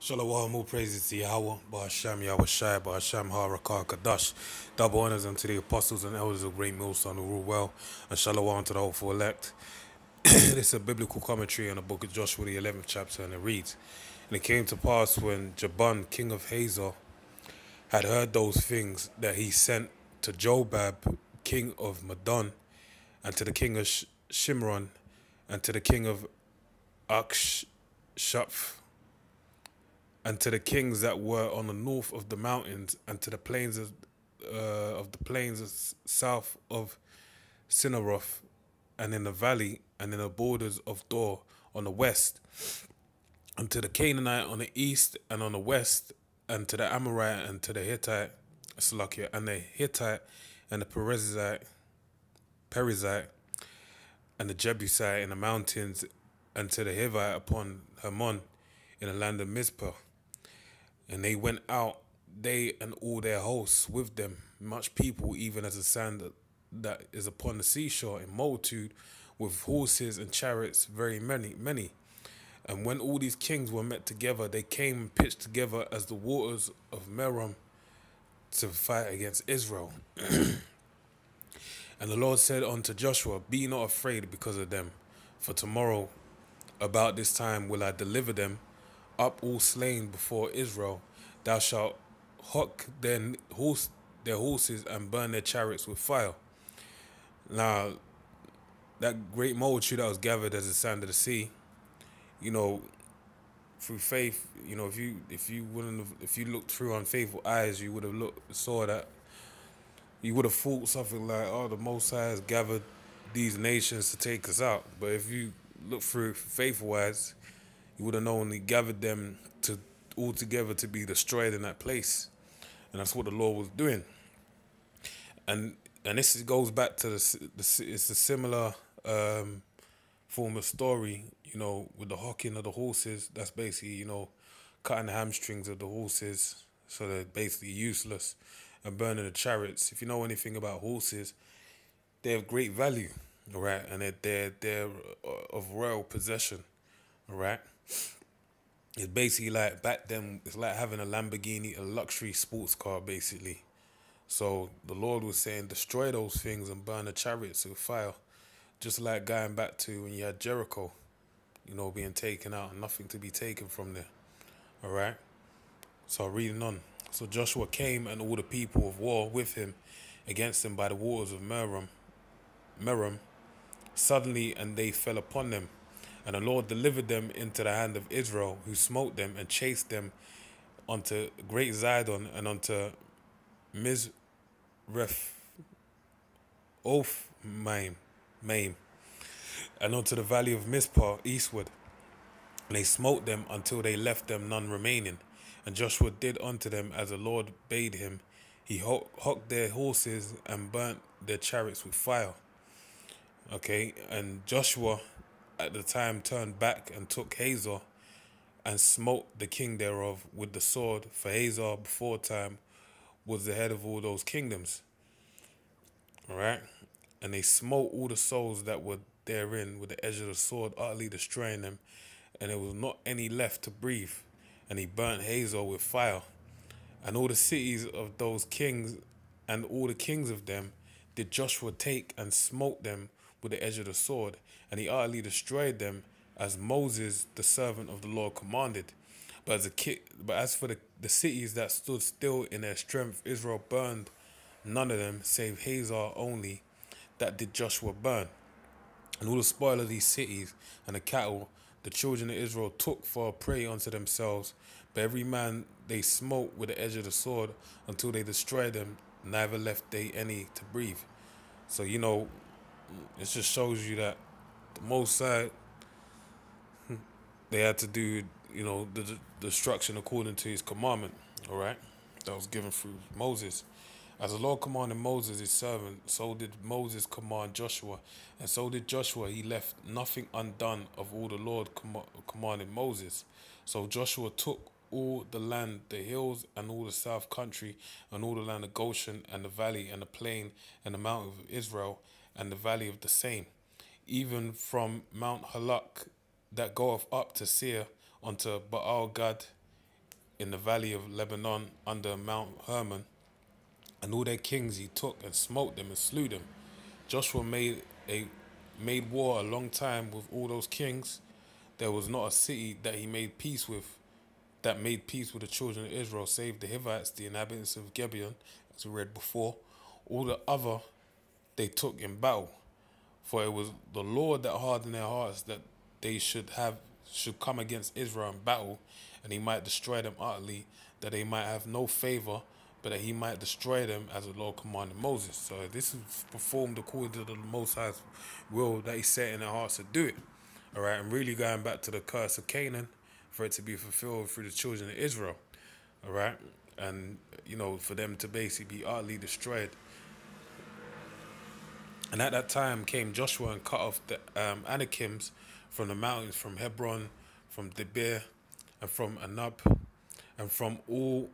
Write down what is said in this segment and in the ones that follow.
Shalom, all praises to Yahweh, Ba'ashem, Yahweh Shai, Ba'ashem, Harakah, Kadash. Double honors unto the apostles and elders of Great Millstone who rule well, and shalom to the hopeful elect. this is a biblical commentary on the book of Joshua, the 11th chapter, and it reads, And it came to pass when Jabin, king of Hazor, had heard those things that he sent to Jobab, king of Madon, and to the king of Sh- Shimron, and to the king of Achshaph, and to the kings that were on the north of the mountains, and to the plains of, uh, of the plains south of Chinneroth, and in the valley, and in the borders of Dor on the west, and to the Canaanite on the east and on the west, and to the Amorite and to the Hittite, Salakia, and the Hittite and the Perizzite, Perizzite, and the Jebusite in the mountains, and to the Hivite upon Hermon in the land of Mizpah. And they went out, they and all their hosts with them, much people, even as the sand that, is upon the seashore in multitude, with horses and chariots, very many, many. And when all these kings were met together, they came and pitched together as the waters of Merom to fight against Israel. and the Lord said unto Joshua, Be not afraid because of them, for tomorrow about this time will I deliver them up all slain before Israel. Thou shalt hock their horse their horses and burn their chariots with fire. Now that great multitude that was gathered as the sand of the sea, you know, through faith, you know, if you if you wouldn't have, if you looked through unfaithful eyes, you would have looked saw that you would have thought something like, "Oh, the Most High has gathered these nations to take us out." But if you look through faithful eyes, you would have known He gathered them to all together to be destroyed in that place, and that's what the Lord was doing. And and this goes back to the, the it's a similar um, form of story, you know, with the hocking of the horses. That's basically you know cutting the hamstrings of the horses so they're basically useless, and burning the chariots. If you know anything about horses, they have great value, right, and they're they're, they're uh, of royal possession, all right. It's basically like back then. It's like having a Lamborghini, a luxury sports car, basically. So the Lord was saying, destroy those things and burn the chariots with fire, just like going back to when you had Jericho, you know, being taken out and nothing to be taken from there. All right. So reading on. So Joshua came and all the people of war with him against them by the waters of Merom, Merom, suddenly, and they fell upon them. And the Lord delivered them into the hand of Israel, who smote them and chased them unto great Zidon and unto Mizreph, Oph, Maim, Maim, and unto the valley of Mizpah eastward. And they smote them until they left them none remaining. And Joshua did unto them as the Lord bade him. He hocked their horses and burnt their chariots with fire. Okay, and Joshua at the time turned back and took Hazor and smote the king thereof with the sword, for Hazor before time was the head of all those kingdoms. Alright? And they smote all the souls that were therein with the edge of the sword, utterly destroying them, and there was not any left to breathe. And he burnt Hazor with fire. And all the cities of those kings and all the kings of them did Joshua take and smote them with the edge of the sword, and he utterly destroyed them as Moses, the servant of the Lord, commanded. But as a ki- but as for the, the cities that stood still in their strength, Israel burned none of them save Hazor only, that did Joshua burn. And all the spoil of these cities and the cattle the children of Israel took for a prey unto themselves, but every man they smote with the edge of the sword until they destroyed them, neither left they any to breathe. So you know, it just shows you that the most side they had to do, you know, the, the destruction according to his commandment, all right, that was given through Moses. As the Lord commanded Moses, his servant, so did Moses command Joshua, and so did Joshua. He left nothing undone of all the Lord comm- commanded Moses. So Joshua took all the land, the hills, and all the south country, and all the land of Goshen, and the valley, and the plain, and the mountain of Israel, and the valley of the same, even from Mount Halak that goeth up to Seir unto Baal Gad in the valley of Lebanon under Mount Hermon, and all their kings he took and smote them and slew them. Joshua made a made war a long time with all those kings. There was not a city that he made peace with that made peace with the children of Israel, save the Hivites, the inhabitants of Gibeon, as we read before. All the other they took in battle. For it was the Lord that hardened their hearts that they should have should come against Israel in battle, and he might destroy them utterly, that they might have no favor, but that he might destroy them as the Lord commanded Moses. So this is performed according to the Most High's will that he set in their hearts to do it. All right, and really going back to the curse of Canaan for it to be fulfilled through the children of Israel. All right, and you know for them to basically be utterly destroyed. And at that time came Joshua and cut off the um, Anakims from the mountains, from Hebron, from Debir, and from Anab, and from all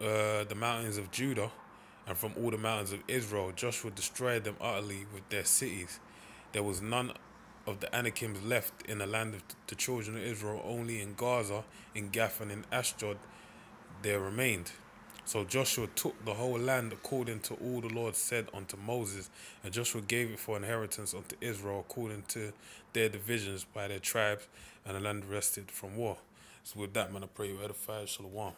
uh, the mountains of Judah, and from all the mountains of Israel. Joshua destroyed them utterly with their cities. There was none of the Anakims left in the land of the children of Israel, only in Gaza, in Gath, and in Ashdod there remained. So Joshua took the whole land according to all the Lord said unto Moses, and Joshua gave it for inheritance unto Israel according to their divisions by their tribes, and the land rested from war. So with that, man, I pray you edify. Shalom.